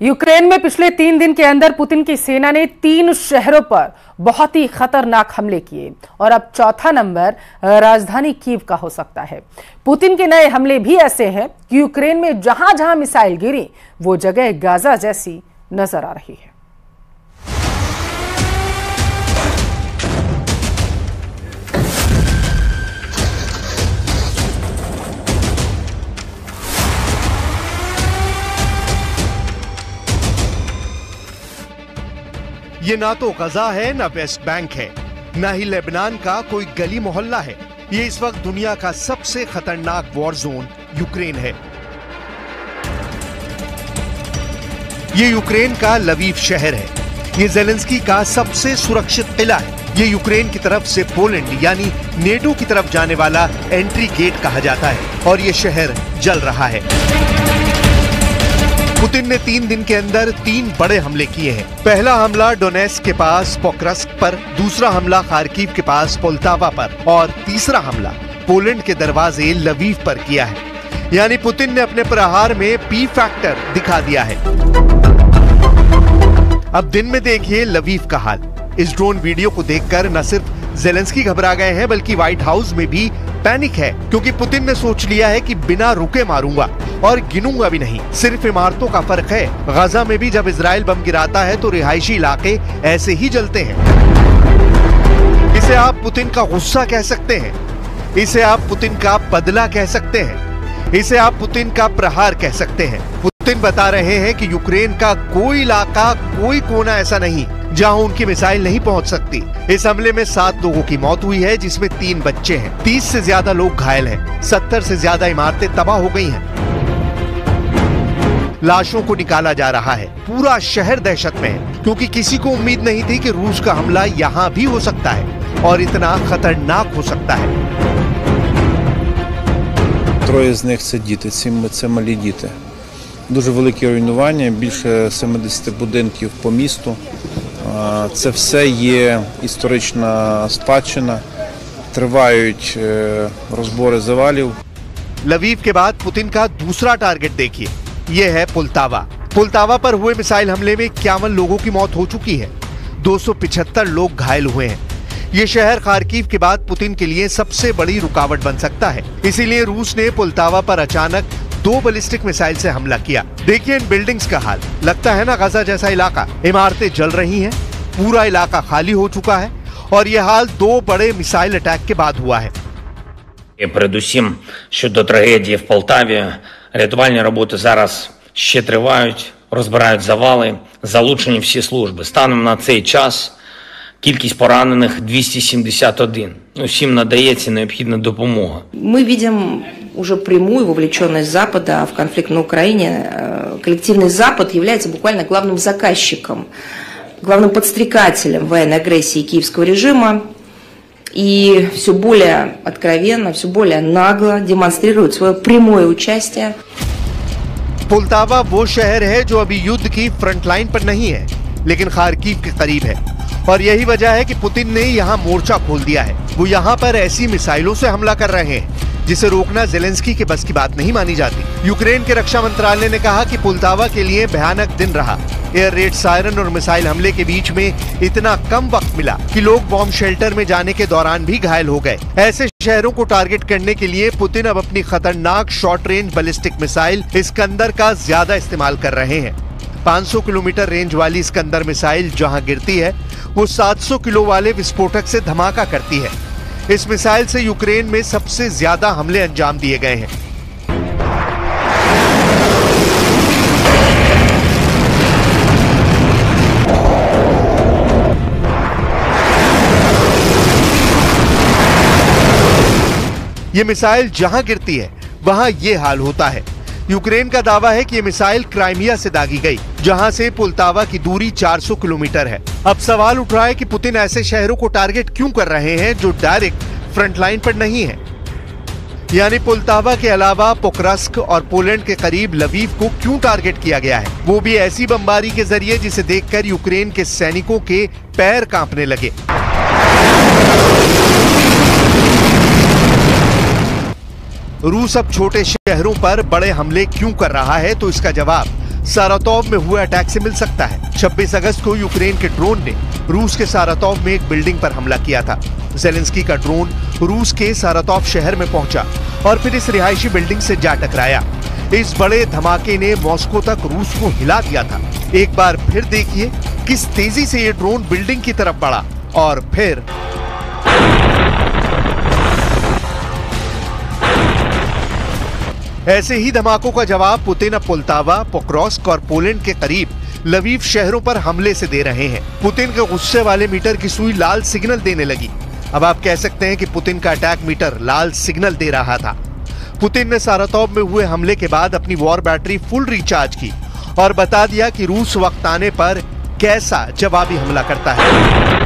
Ukraine में पिछले तीन दिन के अंदर पुतिन की सेना ने तीन शहरों पर बहुत ही खतरनाक हमले किए और अब चौथा नंबर राजधानी कीव का हो सकता है। पुतिन के नए हमले भी ऐसे हैं कि यूक्रेन में जहाँ जहाँ मिसाइल गिरी, वो जगह गाजा जैसी नज़र आ रही है। ये ना तो गजा है, ना वेस्ट बैंक है, ना ही लेबनान का कोई गली मोहल्ला है। ये इस वक्त दुनिया का सबसे खतरनाक वॉर जोन यूक्रेन है। ये यूक्रेन का लवीव शहर है। ये जेलेंस्की का सबसे सुरक्षित किला है। ये यूक्रेन की तरफ़ से पोलैंड, यानी नेटो की तरफ़ जाने वाला एंट्री गेट कहा जाता है, और ये शहर जल रहा है। पुतिन ने तीन दिन के अंदर तीन बड़े हमले किए हैं। पहला हमला डोनेस के पास पोक्रस्क पर, दूसरा हमला खारकीव के पास पोल्तावा पर, और तीसरा हमला पोलैंड के दरवाजे लवीव पर किया है। यानी पुतिन ने अपने प्रहार में पी फैक्टर दिखा दिया है। अब दिन में देखिए लवीव का हाल। इस ड्रोन वीडियो को देखकर न सिर्फ़ जेलेंस्की घबरा गए हैं, बल्कि व्हाइट हाउस में भी पैनिक है, क्योंकि पुतिन ने सोच लिया है कि बिना रुके मारूँगा, और गिनूँगा भी नहीं। सिर्फ़ इमारतों का फ़र्क है। गजा में भी जब इसराइल बम गिराता है तो रिहायशी इलाके ऐसे ही जलते हैं। इसे आप पुतिन का गुस्सा कह सकते हैं। इसे आप पुतिन का बदला कह सकते हैं। इसे आप पुतिन का प्रहार कह सकते हैं। पुतिन बता रहे हैं कि यूक्रेन का कोई इलाका, कोई कोना ऐसा नहीं। जहां उनकी मिसाइल नहीं पहुंच सकती इस हमले में सात लोगों की मौत हुई है जिसमें तीन बच्चे हैं तीस से ज्यादा लोग घायल हैं सत्तर से ज्यादा इमारतें तबाह हो गई हैं लाशों को निकाला जा रहा है पूरा शहर दहशत में है क्योंकि किसी को उम्मीद नहीं थी कि रूस का हमला यहाँ भी हो सकता है और इतना खतरनाक हो सकता है Троє з них це діти, сім це малі діти. Дуже великі руйнування, більше 70 будинків по місту. А, Це все є історична спадщина. Тривають е, розбори завалів. लवीव के बाद पुतिन का दूसरा टारगेट देखिए ये है पुलतावा पुलतावा पर हुए मिसाइल हमले में इक्यावन लोगों की मौत हो चुकी है 275 लोग घायल हुए हैं ये शहर खारकीव के बाद पुतिन के लिए सबसे बड़ी रुकावट बन सकता है इसीलिए रूस ने पुलतावा पर अचानक दो बैलिस्टिक मिसाइल से हमला किया देखिए इन बिल्डिंग्स का हाल लगता है ना गजा जैसा इलाका इमारतें जल रही हैं पूरा इलाका खाली हो चुका है और ये हाल दो बड़े मिसाइल अटैक के बाद हुआ है І передусім щодо трагедії в Полтаві, рятувальні роботи зараз ще тривають, розбирають завали, залучені всі служби. Станом на цей час кількість поранених 271. Усім надається необхідна допомога. Мы видим уже прямую вовлеченность Запада в конфликт на Украине. Э, Коллективный Запад является буквально главным заказчиком, главным подстрекателем военной агрессии киевского режима и все более откровенно, все более нагло демонстрирует свое прямое участие पुलतावा वो शहर है जो अभी युद्ध की फ्रंट लाइन पर नहीं है लेकिन खारकीव के करीब है और यही वजह है कि पुतिन ने यहाँ मोर्चा खोल दिया है वो यहाँ पर ऐसी मिसाइलों से हमला कर रहे हैं जिसे रोकना जेलेंस्की के बस की बात नहीं मानी जाती। यूक्रेन के रक्षा मंत्रालय ने कहा कि पुलतावा के लिए भयानक दिन रहा। एयर रेड सायरन और मिसाइल हमले के बीच में इतना कम वक्त मिला कि लोग बॉम्ब शेल्टर में जाने के दौरान भी घायल हो गए। ऐसे शहरों को टारगेट करने के लिए पुतिन अब अपनी खतरनाक short range ballistic missile Iskander का ज़्यादा इस्तेमाल कर रहे हैं। 500 किलोमीटर रेंज वाली इसकंदर मिसाइल जहाँ गिरती है, वो 700 किलो वाले विस्फोटक से धमाका करती है। इस मिसाइल से यूक्रेन में सबसे ज़्यादा हमले अंजाम दिए गए हैं। ये मिसाइल जहाँ गिरती है, वहाँ ये हाल होता है। यूक्रेन का दावा है कि ये मिसाइल क्राइमिया से दागी गई। जहाँ से पुलतावा की दूरी 400 किलोमीटर है। अब सवाल उठ रहा है कि पुतिन ऐसे शहरों को टारगेट क्यों कर रहे हैं जो डायरेक्ट फ्रंट लाइन पर नहीं है? यानी पुलतावा के अलावा पोक्रस्क और पोलैंड के करीब लवीव को क्यों टारगेट किया गया है? वो भी ऐसी बमबारी के ज़रिए जिसे देखकर यूक्रेन के सैनिकों के पैर कांपने लगे। रूस अब छोटे शहरों पर बड़े हमले क्यों कर रहा है तो इसका जवाब सारातोव में हुए अटैक से मिल सकता है। 26 अगस्त को यूक्रेन के ड्रोन ने रूस के सारातोव में एक बिल्डिंग पर हमला किया था। जेलेंस्की का ड्रोन रूस के सारातोव शहर में पहुँचा और फिर इस रिहायशी बिल्डिंग से जा टकराया। इस बड़े धमाके ने मॉस्को तक रूस को हिला दिया था। एक बार फिर देखिए किस तेज़ी से ये ड्रोन बिल्डिंग की तरफ़ बढ़ा और फिर ऐसे ही धमाकों का जवाब पुतिन अब पोल्तावा पोक्रोस्क और पोलैंड के करीब लवीव शहरों पर हमले से दे रहे हैं। पुतिन के गुस्से वाले मीटर की सुई लाल सिग्नल देने लगी। अब आप कह सकते हैं कि पुतिन का अटैक मीटर लाल सिग्नल दे रहा था। पुतिन ने सारातोव में हुए हमले के बाद अपनी वॉर बैटरी फुल रिचार्ज की और बता दिया कि रूस वक्त आने पर कैसा जवाबी हमला करता है।